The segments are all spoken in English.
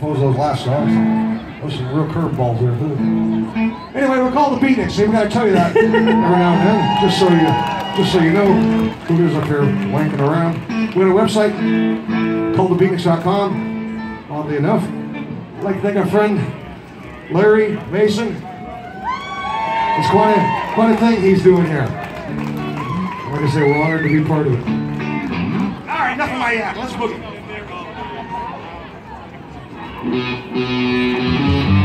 Those last songs. Those some real curveballs there, too. Anyway, we're called the Beatniks. See, we gotta tell you that every now and then, just so you, just so you know who is up here wanking around. We got a website called thebeatniks.com. Oddly enough, I'd like to thank our friend Larry Mason. It's quite a, quite a thing he's doing here. Like I say, we're honored to be part of it. All right, enough of my yak. Let's boogie. Mm-hmm.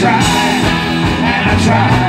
try, and I try.